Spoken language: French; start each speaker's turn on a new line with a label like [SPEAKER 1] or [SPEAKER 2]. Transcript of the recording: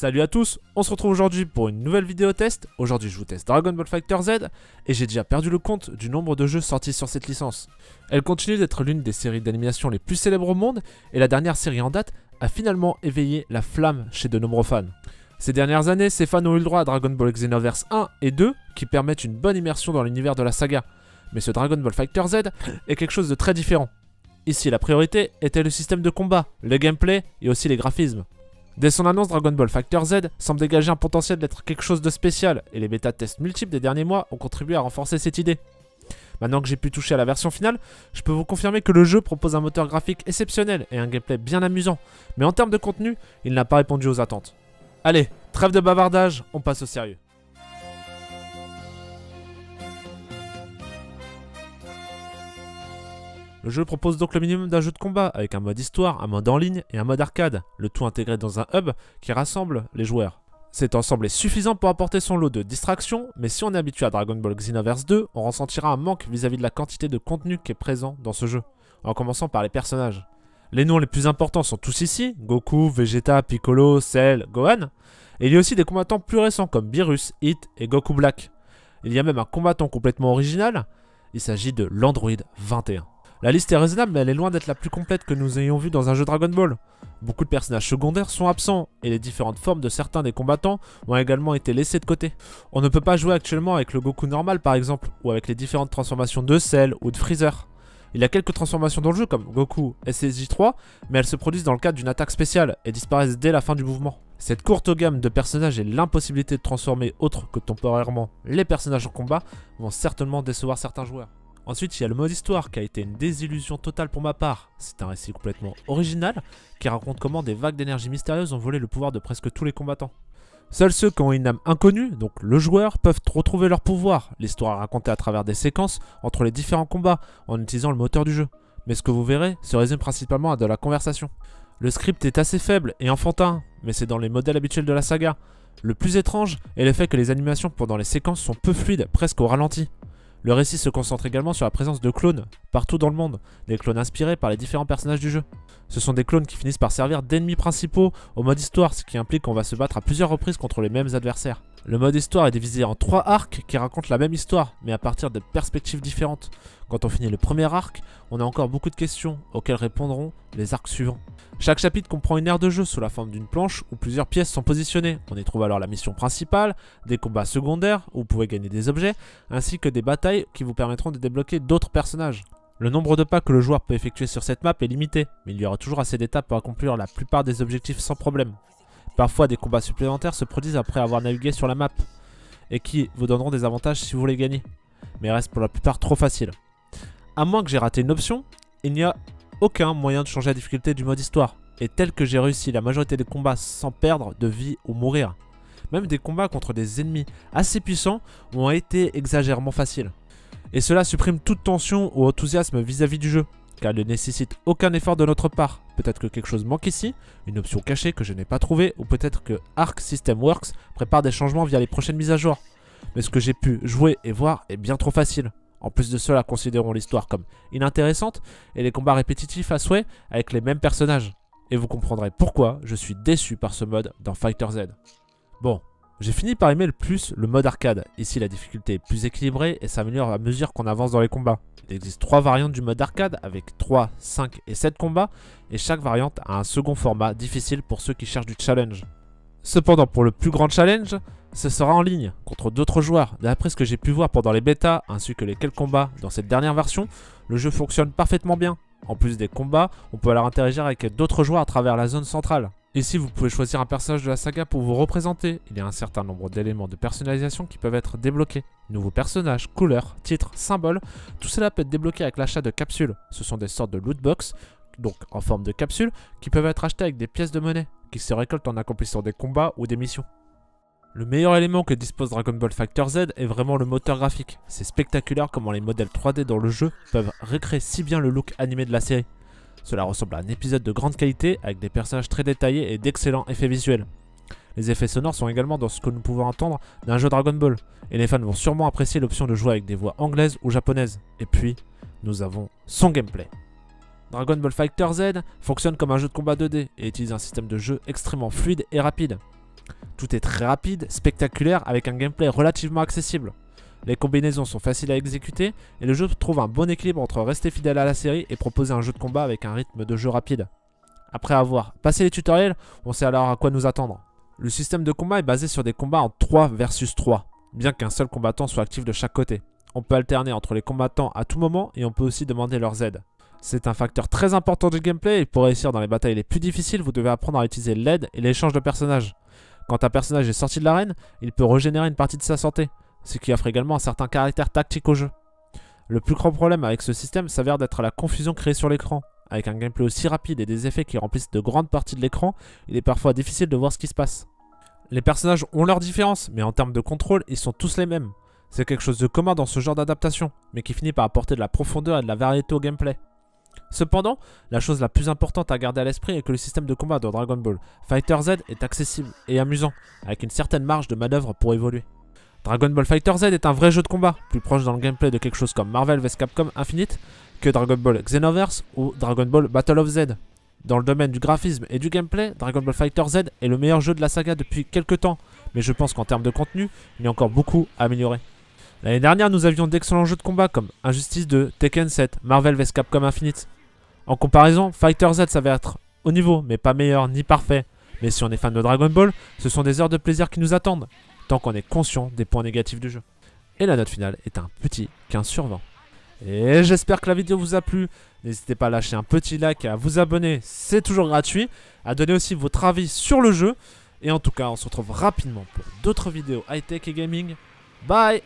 [SPEAKER 1] Salut à tous, on se retrouve aujourd'hui pour une nouvelle vidéo test. Aujourd'hui je vous teste Dragon Ball Fighter Z et j'ai déjà perdu le compte du nombre de jeux sortis sur cette licence. Elle continue d'être l'une des séries d'animation les plus célèbres au monde et la dernière série en date a finalement éveillé la flamme chez de nombreux fans. Ces dernières années, ces fans ont eu le droit à Dragon Ball Xenoverse 1 et 2 qui permettent une bonne immersion dans l'univers de la saga. Mais ce Dragon Ball Fighter Z est quelque chose de très différent. Ici, la priorité était le système de combat, le gameplay et aussi les graphismes. Dès son annonce, Dragon Ball Factor Z semble dégager un potentiel d'être quelque chose de spécial, et les bêta-tests multiples des derniers mois ont contribué à renforcer cette idée. Maintenant que j'ai pu toucher à la version finale, je peux vous confirmer que le jeu propose un moteur graphique exceptionnel et un gameplay bien amusant, mais en termes de contenu, il n'a pas répondu aux attentes. Allez, trêve de bavardage, on passe au sérieux. Le jeu propose donc le minimum d'un jeu de combat, avec un mode histoire, un mode en ligne et un mode arcade, le tout intégré dans un hub qui rassemble les joueurs. Cet ensemble est suffisant pour apporter son lot de distractions, mais si on est habitué à Dragon Ball Xenoverse 2, on ressentira un manque vis-à-vis de la quantité de contenu qui est présent dans ce jeu, en commençant par les personnages. Les noms les plus importants sont tous ici, Goku, Vegeta, Piccolo, Cell, Gohan, et il y a aussi des combattants plus récents comme Beerus, Hit et Goku Black. Il y a même un combattant complètement original, il s'agit de l'Android 21. La liste est raisonnable, mais elle est loin d'être la plus complète que nous ayons vue dans un jeu Dragon Ball. Beaucoup de personnages secondaires sont absents, et les différentes formes de certains des combattants ont également été laissées de côté. On ne peut pas jouer actuellement avec le Goku normal par exemple, ou avec les différentes transformations de Cell ou de Freezer. Il y a quelques transformations dans le jeu comme Goku SSJ3, mais elles se produisent dans le cadre d'une attaque spéciale et disparaissent dès la fin du mouvement. Cette courte gamme de personnages et l'impossibilité de transformer autre que temporairement les personnages en combat vont certainement décevoir certains joueurs. Ensuite, il y a le mode histoire qui a été une désillusion totale pour ma part. C'est un récit complètement original qui raconte comment des vagues d'énergie mystérieuse ont volé le pouvoir de presque tous les combattants. Seuls ceux qui ont une âme inconnue, donc le joueur, peuvent retrouver leur pouvoir. L'histoire est racontée à travers des séquences entre les différents combats en utilisant le moteur du jeu. Mais ce que vous verrez se résume principalement à de la conversation. Le script est assez faible et enfantin, mais c'est dans les modèles habituels de la saga. Le plus étrange est le fait que les animations pendant les séquences sont peu fluides, presque au ralenti. Le récit se concentre également sur la présence de clones partout dans le monde, des clones inspirés par les différents personnages du jeu. Ce sont des clones qui finissent par servir d'ennemis principaux au mode histoire, ce qui implique qu'on va se battre à plusieurs reprises contre les mêmes adversaires. Le mode histoire est divisé en trois arcs qui racontent la même histoire, mais à partir de perspectives différentes. Quand on finit le premier arc, on a encore beaucoup de questions auxquelles répondront les arcs suivants. Chaque chapitre comprend une aire de jeu sous la forme d'une planche où plusieurs pièces sont positionnées. On y trouve alors la mission principale, des combats secondaires où vous pouvez gagner des objets, ainsi que des batailles qui vous permettront de débloquer d'autres personnages. Le nombre de pas que le joueur peut effectuer sur cette map est limité, mais il y aura toujours assez d'étapes pour accomplir la plupart des objectifs sans problème. Parfois des combats supplémentaires se produisent après avoir navigué sur la map, et qui vous donneront des avantages si vous les gagnez, mais restent pour la plupart trop faciles. À moins que j'ai raté une option, il n'y a aucun moyen de changer la difficulté du mode histoire, et tel que j'ai réussi la majorité des combats sans perdre de vie ou mourir. Même des combats contre des ennemis assez puissants ont été exagérément faciles. Et cela supprime toute tension ou enthousiasme vis-à-vis du jeu, car il ne nécessite aucun effort de notre part. Peut-être que quelque chose manque ici, une option cachée que je n'ai pas trouvée, ou peut-être que Arc System Works prépare des changements via les prochaines mises à jour. Mais ce que j'ai pu jouer et voir est bien trop facile. En plus de cela, considérons l'histoire comme inintéressante et les combats répétitifs à souhait avec les mêmes personnages. Et vous comprendrez pourquoi je suis déçu par ce mode dans Fighter Z. Bon, j'ai fini par aimer le plus le mode arcade. Ici, la difficulté est plus équilibrée et s'améliore à mesure qu'on avance dans les combats. Il existe 3 variantes du mode arcade avec 3, 5 et 7 combats, et chaque variante a un second format difficile pour ceux qui cherchent du challenge. Cependant, pour le plus grand challenge, ce sera en ligne, contre d'autres joueurs. D'après ce que j'ai pu voir pendant les bêtas, ainsi que les quelques combats dans cette dernière version, le jeu fonctionne parfaitement bien. En plus des combats, on peut alors interagir avec d'autres joueurs à travers la zone centrale. Ici, vous pouvez choisir un personnage de la saga pour vous représenter. Il y a un certain nombre d'éléments de personnalisation qui peuvent être débloqués. Nouveaux personnages, couleurs, titres, symboles, tout cela peut être débloqué avec l'achat de capsules. Ce sont des sortes de loot box, donc en forme de capsules, qui peuvent être achetées avec des pièces de monnaie, qui se récoltent en accomplissant des combats ou des missions. Le meilleur élément que dispose Dragon Ball Fighter Z est vraiment le moteur graphique. C'est spectaculaire comment les modèles 3D dans le jeu peuvent recréer si bien le look animé de la série. Cela ressemble à un épisode de grande qualité avec des personnages très détaillés et d'excellents effets visuels. Les effets sonores sont également dans ce que nous pouvons entendre d'un jeu Dragon Ball, et les fans vont sûrement apprécier l'option de jouer avec des voix anglaises ou japonaises. Et puis, nous avons son gameplay. Dragon Ball Fighter Z fonctionne comme un jeu de combat 2D et utilise un système de jeu extrêmement fluide et rapide. Tout est très rapide, spectaculaire, avec un gameplay relativement accessible. Les combinaisons sont faciles à exécuter, et le jeu trouve un bon équilibre entre rester fidèle à la série et proposer un jeu de combat avec un rythme de jeu rapide. Après avoir passé les tutoriels, on sait alors à quoi nous attendre. Le système de combat est basé sur des combats en 3 versus 3, bien qu'un seul combattant soit actif de chaque côté. On peut alterner entre les combattants à tout moment et on peut aussi demander leurs aides. C'est un facteur très important du gameplay et pour réussir dans les batailles les plus difficiles, vous devez apprendre à utiliser l'aide et l'échange de personnages. Quand un personnage est sorti de l'arène, il peut régénérer une partie de sa santé, ce qui offre également un certain caractère tactique au jeu. Le plus grand problème avec ce système s'avère d'être la confusion créée sur l'écran. Avec un gameplay aussi rapide et des effets qui remplissent de grandes parties de l'écran, il est parfois difficile de voir ce qui se passe. Les personnages ont leurs différences, mais en termes de contrôle, ils sont tous les mêmes. C'est quelque chose de commun dans ce genre d'adaptation, mais qui finit par apporter de la profondeur et de la variété au gameplay. Cependant, la chose la plus importante à garder à l'esprit est que le système de combat de Dragon Ball Fighter Z est accessible et amusant, avec une certaine marge de manœuvre pour évoluer. Dragon Ball Fighter Z est un vrai jeu de combat, plus proche dans le gameplay de quelque chose comme Marvel vs Capcom Infinite que Dragon Ball Xenoverse ou Dragon Ball Battle of Z. Dans le domaine du graphisme et du gameplay, Dragon Ball Fighter Z est le meilleur jeu de la saga depuis quelques temps, mais je pense qu'en termes de contenu, il y a encore beaucoup à améliorer. L'année dernière, nous avions d'excellents jeux de combat comme Injustice 2, Tekken 7, Marvel vs Capcom Infinite. En comparaison, Fighter Z s'avère être au niveau, mais pas meilleur ni parfait. Mais si on est fan de Dragon Ball, ce sont des heures de plaisir qui nous attendent, tant qu'on est conscient des points négatifs du jeu. Et la note finale est un petit 15 sur 20. Et j'espère que la vidéo vous a plu. N'hésitez pas à lâcher un petit like, à vous abonner, c'est toujours gratuit. À donner aussi votre avis sur le jeu. Et en tout cas, on se retrouve rapidement pour d'autres vidéos high-tech et gaming. Bye